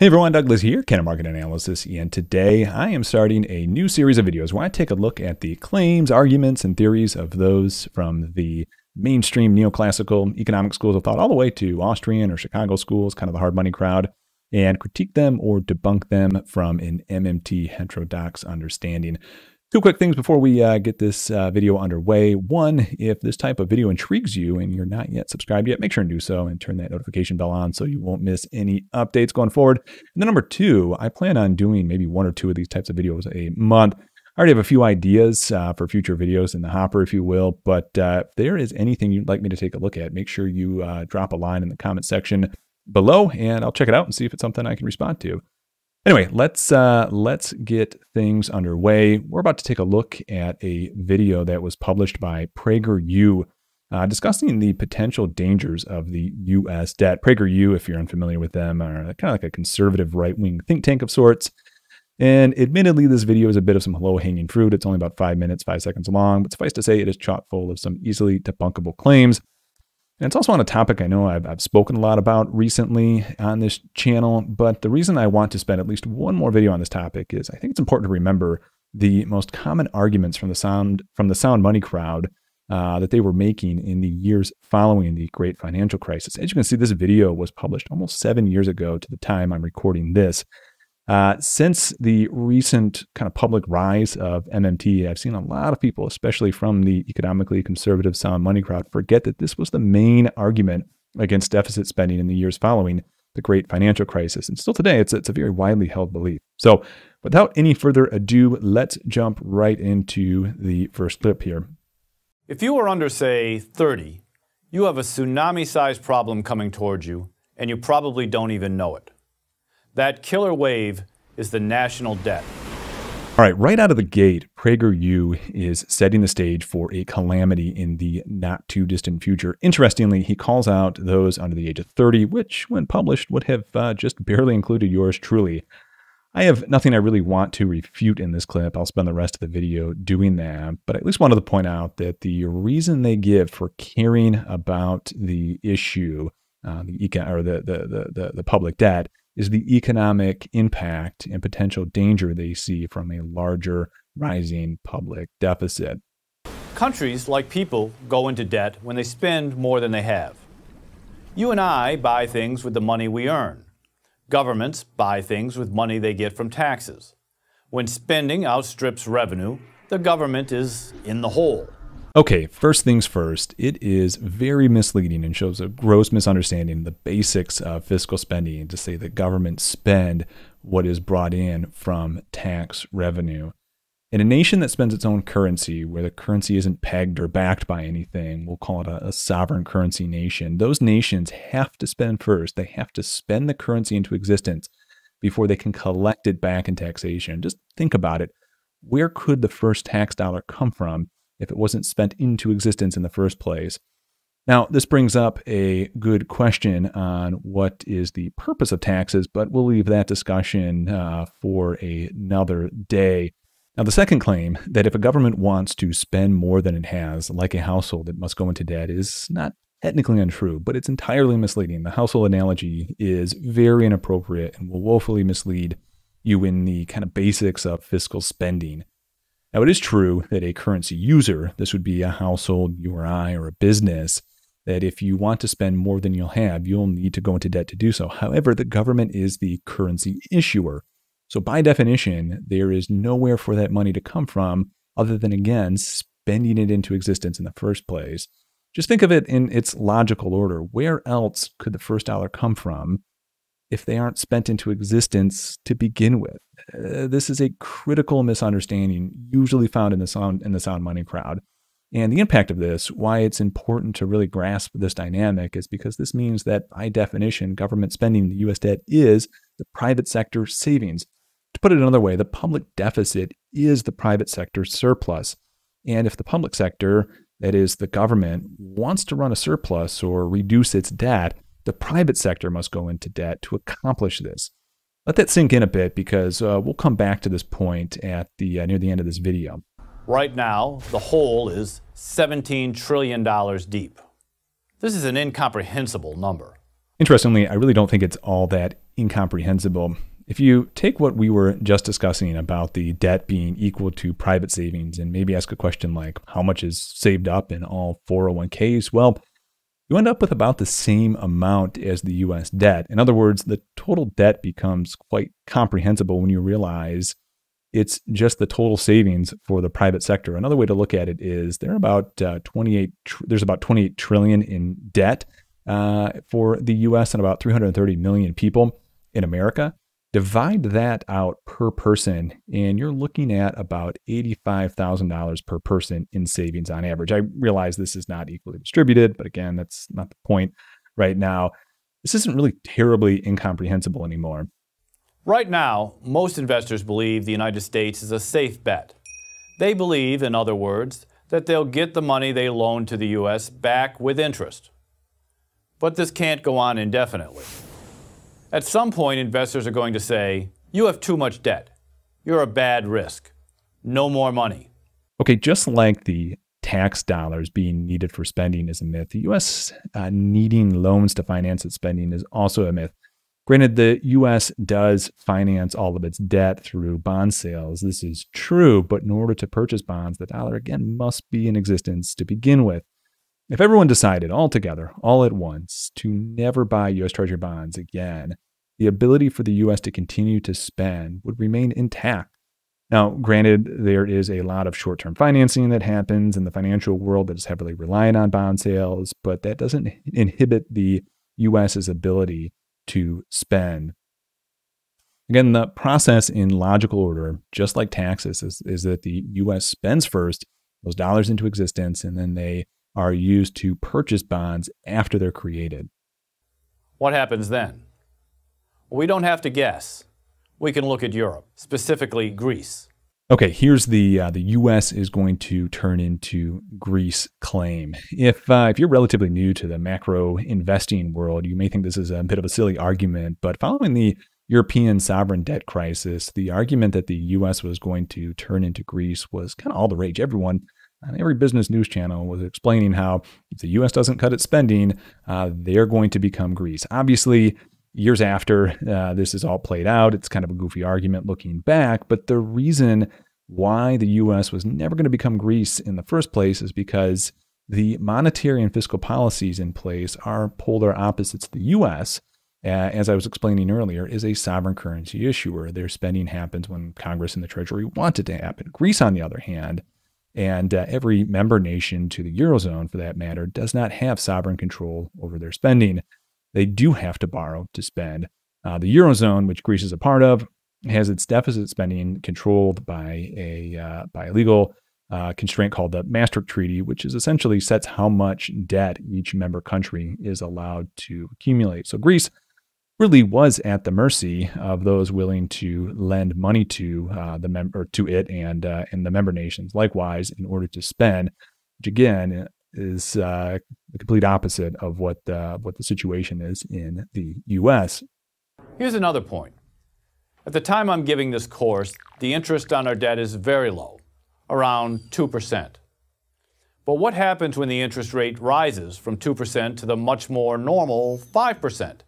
Hey everyone, Douglas here, Canon Market Analysis, and today I am starting a new series of videos where I take a look at the claims, arguments, and theories of those from the mainstream neoclassical economic schools of thought all the way to Austrian or Chicago schools, kind of the hard money crowd, and critique them or debunk them from an MMT heterodox understanding. Two quick things before we uh, get this uh, video underway. One, if this type of video intrigues you and you're not yet subscribed yet, make sure and do so and turn that notification bell on so you won't miss any updates going forward. And then number two, I plan on doing maybe one or two of these types of videos a month. I already have a few ideas uh, for future videos in the hopper, if you will. But uh, if there is anything you'd like me to take a look at, make sure you uh, drop a line in the comment section below, and I'll check it out and see if it's something I can respond to. Anyway, let's uh, let's get things underway. We're about to take a look at a video that was published by PragerU, uh, discussing the potential dangers of the U.S. debt. PragerU, if you're unfamiliar with them, are kind of like a conservative right-wing think tank of sorts. And admittedly, this video is a bit of some low-hanging fruit. It's only about five minutes, five seconds long, but suffice to say, it is chock full of some easily debunkable claims and it's also on a topic I know I've, I've spoken a lot about recently on this channel, but the reason I want to spend at least one more video on this topic is I think it's important to remember the most common arguments from the sound from the sound money crowd uh, that they were making in the years following the great financial crisis. As you can see, this video was published almost seven years ago to the time I'm recording this. Uh, since the recent kind of public rise of MMT, I've seen a lot of people, especially from the economically conservative sound money crowd, forget that this was the main argument against deficit spending in the years following the great financial crisis. And still today, it's, it's a very widely held belief. So, without any further ado, let's jump right into the first clip here. If you are under, say, 30, you have a tsunami sized problem coming towards you, and you probably don't even know it. That killer wave is the national debt. All right, right out of the gate, PragerU is setting the stage for a calamity in the not too distant future. Interestingly, he calls out those under the age of 30, which, when published, would have uh, just barely included yours truly. I have nothing I really want to refute in this clip. I'll spend the rest of the video doing that. But I at least wanted to point out that the reason they give for caring about the issue, uh, the or the, the, the, the public debt, is the economic impact and potential danger they see from a larger rising public deficit. Countries, like people, go into debt when they spend more than they have. You and I buy things with the money we earn. Governments buy things with money they get from taxes. When spending outstrips revenue, the government is in the hole. Okay, first things first, it is very misleading and shows a gross misunderstanding of the basics of fiscal spending to say that governments spend what is brought in from tax revenue. In a nation that spends its own currency, where the currency isn't pegged or backed by anything, we'll call it a, a, sovereign currency nation, those nations have to spend first. They have to spend the currency into existence before they can collect it back in taxation. Just think about it. Where could the first tax dollar come from if it wasn't spent into existence in the first place. Now, this brings up a good question on what is the purpose of taxes, but we'll leave that discussion uh, for another day. Now, the second claim that if a government wants to spend more than it has, like a household, it must go into debt, is not technically untrue, but it's entirely misleading. The household analogy is very inappropriate and will woefully mislead you in the kind of basics of fiscal spending. Now, it is true that a currency user, this would be a household, you or I, or a business, that if you want to spend more than you'll have, you'll need to go into debt to do so. However, the government is the currency issuer. So, by definition, there is nowhere for that money to come from other than, again, spending it into existence in the first place. Just think of it in its logical order. Where else could the first dollar come from if they aren't spent into existence to begin with. Uh, this is a critical misunderstanding usually found in the sound in the sound money crowd. And the impact of this, why it's important to really grasp this dynamic is because this means that by definition, government spending the US debt is the private sector savings. To put it another way, the public deficit is the private sector surplus. And if the public sector, that is the government, wants to run a surplus or reduce its debt, the private sector must go into debt to accomplish this. Let that sink in a bit because uh, we'll come back to this point at the uh, near the end of this video. Right now, the hole is $17 trillion deep. This is an incomprehensible number. Interestingly, I really don't think it's all that incomprehensible. If you take what we were just discussing about the debt being equal to private savings and maybe ask a question like, how much is saved up in all 401ks? Well, you end up with about the same amount as the US debt. In other words, the total debt becomes quite comprehensible when you realize it's just the total savings for the private sector. Another way to look at it is there about uh, 28 tr- there's about 28 trillion in debt uh, for the US and about 330 million people in America. Divide that out per person, and you're looking at about $85,000 per person in savings on average. I realize this is not equally distributed, but again, that's not the point right now. This isn't really terribly incomprehensible anymore. Right now, most investors believe the United States is a safe bet. They believe, in other words, that they'll get the money they loan to the U.S. back with interest. But this can't go on indefinitely. At some point, investors are going to say, You have too much debt. You're a bad risk. No more money. Okay, just like the tax dollars being needed for spending is a myth, the U.S. Uh, needing loans to finance its spending is also a myth. Granted, the U.S. does finance all of its debt through bond sales. This is true, but in order to purchase bonds, the dollar again must be in existence to begin with. If everyone decided all together, all at once, to never buy U.S. Treasury bonds again, the ability for the U.S. to continue to spend would remain intact. Now, granted, there is a lot of short term financing that happens in the financial world that is heavily reliant on bond sales, but that doesn't inhibit the U.S.'s ability to spend. Again, the process in logical order, just like taxes, is, is that the US spends first those dollars into existence and then they are used to purchase bonds after they're created. What happens then? We don't have to guess. We can look at Europe, specifically Greece. Okay, here's the uh, the U.S. is going to turn into Greece claim. If uh, if you're relatively new to the macro investing world, you may think this is a bit of a silly argument. But following the European sovereign debt crisis, the argument that the U.S. was going to turn into Greece was kind of all the rage. Everyone every business news channel was explaining how if the U.S. doesn't cut its spending, uh, they're going to become Greece. Obviously, years after uh, this is all played out, it's kind of a goofy argument looking back. But the reason why the US was never going to become Greece in the first place is because the monetary and fiscal policies in place are polar opposites. The US, uh, as I was explaining earlier, is a sovereign currency issuer. Their spending happens when Congress and the Treasury want it to happen. Greece, on the other hand, and uh, every member nation to the Eurozone, for that matter, does not have sovereign control over their spending they do have to borrow to spend. Uh, the Eurozone, which Greece is a part of, has its deficit spending controlled by a uh, by a legal uh, constraint called the Maastricht Treaty, which is essentially sets how much debt each member country is allowed to accumulate. So Greece really was at the mercy of those willing to lend money to uh, the member to it and uh, and the member nations likewise in order to spend, which again is uh, the complete opposite of what uh, what the situation is in the U.S. Here's another point. At the time I'm giving this course, the interest on our debt is very low, around 2%. But what happens when the interest rate rises from 2% to the much more normal 5%,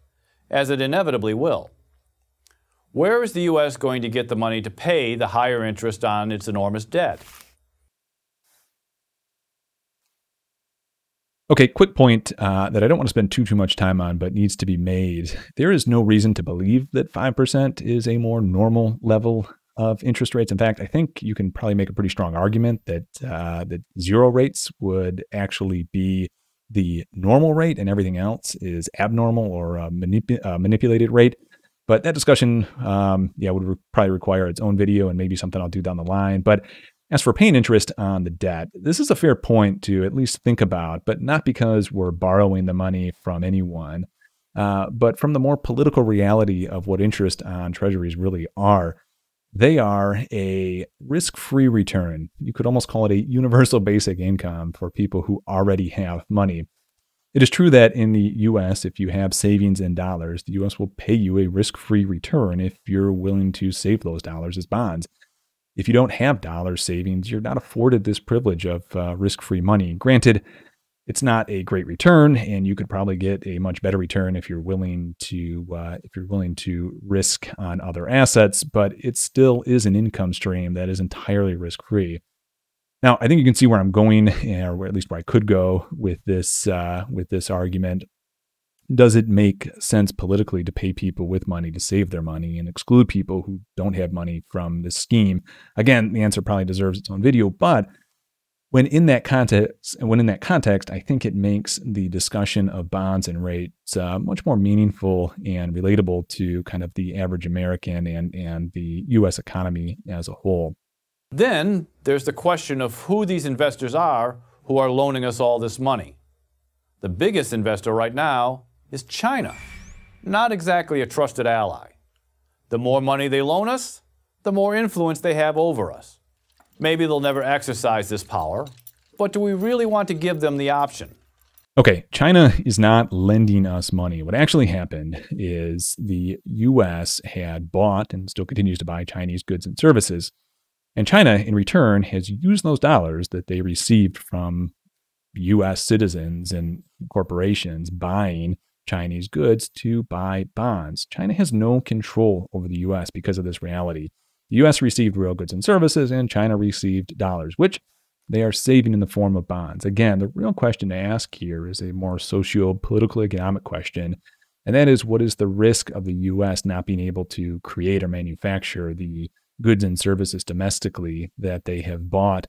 as it inevitably will? Where is the U.S. going to get the money to pay the higher interest on its enormous debt? Okay, quick point uh, that I don't want to spend too too much time on, but needs to be made. There is no reason to believe that five percent is a more normal level of interest rates. In fact, I think you can probably make a pretty strong argument that uh, that zero rates would actually be the normal rate, and everything else is abnormal or a manip- uh, manipulated rate. But that discussion, um, yeah, would re- probably require its own video and maybe something I'll do down the line. But as for paying interest on the debt, this is a fair point to at least think about, but not because we're borrowing the money from anyone, uh, but from the more political reality of what interest on treasuries really are. They are a risk free return. You could almost call it a universal basic income for people who already have money. It is true that in the US, if you have savings in dollars, the US will pay you a risk free return if you're willing to save those dollars as bonds if you don't have dollar savings, you're not afforded this privilege of uh, risk free money. Granted, it's not a great return, and you could probably get a much better return if you're willing to uh, if you're willing to risk on other assets. But it still is an income stream that is entirely risk free. Now, I think you can see where I'm going, or at least where I could go with this uh, with this argument. Does it make sense politically to pay people with money to save their money and exclude people who don't have money from this scheme? Again, the answer probably deserves its own video, but when in that context, when in that context, I think it makes the discussion of bonds and rates uh, much more meaningful and relatable to kind of the average American and and the U.S. economy as a whole. Then there's the question of who these investors are who are loaning us all this money. The biggest investor right now is China, not exactly a trusted ally. The more money they loan us, the more influence they have over us. Maybe they'll never exercise this power, but do we really want to give them the option? Okay, China is not lending us money. What actually happened is the US had bought and still continues to buy Chinese goods and services and China, in return, has used those dollars that they received from US citizens and corporations buying Chinese goods to buy bonds. China has no control over the US because of this reality. The US received real goods and services, and China received dollars, which they are saving in the form of bonds. Again, the real question to ask here is a more socio political economic question. And that is what is the risk of the US not being able to create or manufacture the goods and services domestically that they have bought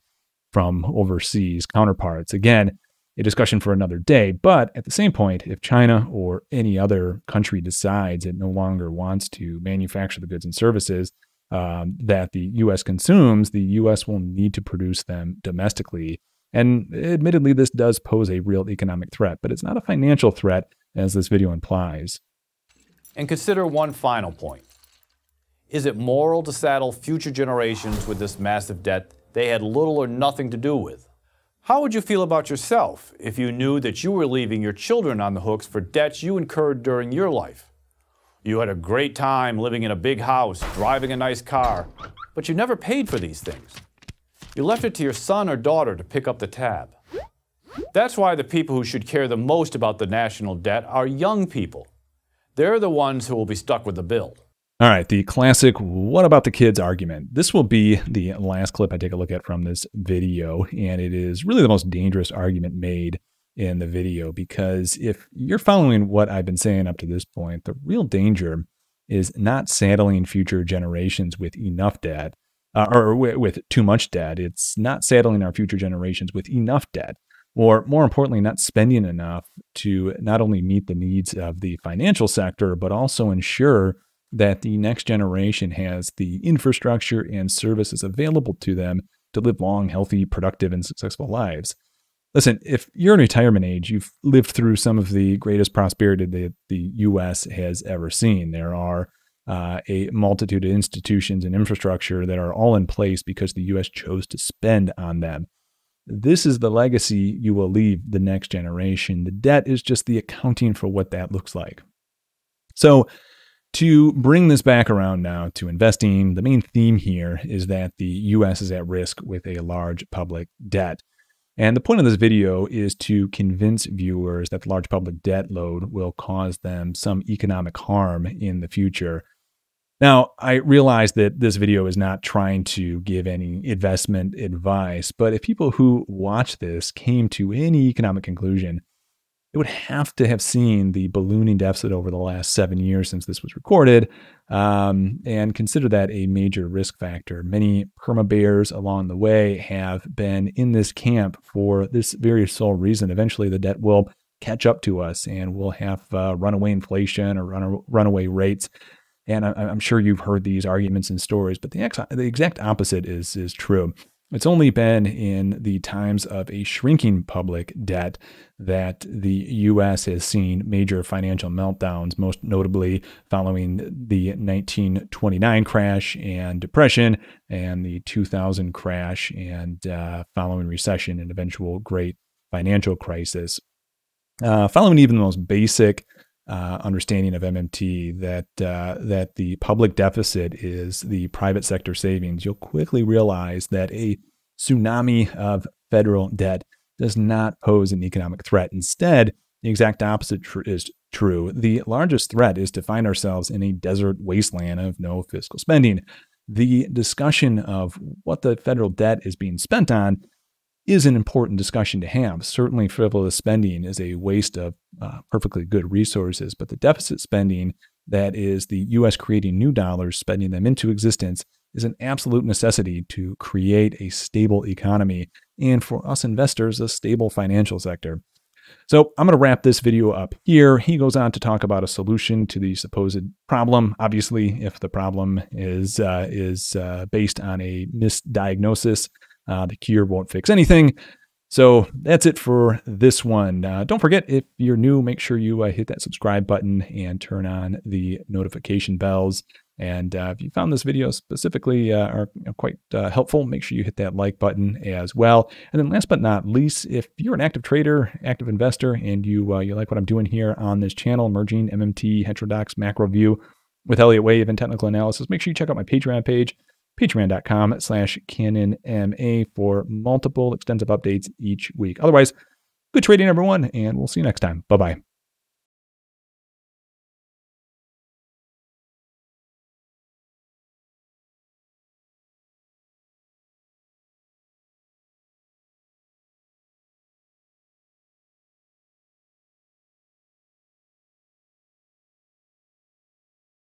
from overseas counterparts. Again, a discussion for another day. But at the same point, if China or any other country decides it no longer wants to manufacture the goods and services um, that the U.S. consumes, the U.S. will need to produce them domestically. And admittedly, this does pose a real economic threat, but it's not a financial threat as this video implies. And consider one final point. Is it moral to saddle future generations with this massive debt they had little or nothing to do with? How would you feel about yourself if you knew that you were leaving your children on the hooks for debts you incurred during your life? You had a great time living in a big house, driving a nice car, but you never paid for these things. You left it to your son or daughter to pick up the tab. That's why the people who should care the most about the national debt are young people. They're the ones who will be stuck with the bill. All right, the classic what about the kids argument. This will be the last clip I take a look at from this video, and it is really the most dangerous argument made in the video because if you're following what I've been saying up to this point, the real danger is not saddling future generations with enough debt uh, or with too much debt. It's not saddling our future generations with enough debt, or more importantly, not spending enough to not only meet the needs of the financial sector, but also ensure that the next generation has the infrastructure and services available to them to live long, healthy, productive, and successful lives. Listen, if you're in retirement age, you've lived through some of the greatest prosperity that the U.S. has ever seen. There are uh, a multitude of institutions and infrastructure that are all in place because the U.S. chose to spend on them. This is the legacy you will leave the next generation. The debt is just the accounting for what that looks like. So, to bring this back around now to investing, the main theme here is that the US is at risk with a large public debt. And the point of this video is to convince viewers that the large public debt load will cause them some economic harm in the future. Now, I realize that this video is not trying to give any investment advice, but if people who watch this came to any economic conclusion it would have to have seen the ballooning deficit over the last seven years since this was recorded um, and consider that a major risk factor. Many perma bears along the way have been in this camp for this very sole reason. Eventually, the debt will catch up to us and we'll have uh, runaway inflation or run, runaway rates. And I, am sure you've heard these arguments and stories, but the, ex- the exact opposite is, is true. It's only been in the times of a shrinking public debt that the U.S. has seen major financial meltdowns, most notably following the 1929 crash and depression and the 2000 crash and uh, following recession and eventual great financial crisis. Uh, following even the most basic uh, understanding of MMT that uh, that the public deficit is the private sector savings, you'll quickly realize that a tsunami of federal debt does not pose an economic threat. Instead, the exact opposite tr- is true. The largest threat is to find ourselves in a desert wasteland of no fiscal spending. The discussion of what the federal debt is being spent on is an important discussion to have. Certainly, frivolous spending is a waste of uh, perfectly good resources, but the deficit spending that is the US creating new dollars, spending them into existence, is an absolute necessity to create a stable economy and for us investors, a stable financial sector. So I'm going to wrap this video up here. He goes on to talk about a solution to the supposed problem. Obviously, if the problem is uh, is uh, based on a misdiagnosis, uh, the cure won't fix anything. So that's it for this one. Uh, don't forget, if you're new, make sure you uh, hit that subscribe button and turn on the notification bells. And uh, if you found this video specifically uh, are quite uh, helpful, make sure you hit that like button as well. And then last but not least, if you're an active trader, active investor, and you uh, you like what I'm doing here on this channel, merging MMT, heterodox, macro view with Elliott Wave and technical analysis, make sure you check out my Patreon page, patreon.com slash canonma for multiple extensive updates each week. Otherwise, good trading, everyone, and we'll see you next time. Bye-bye.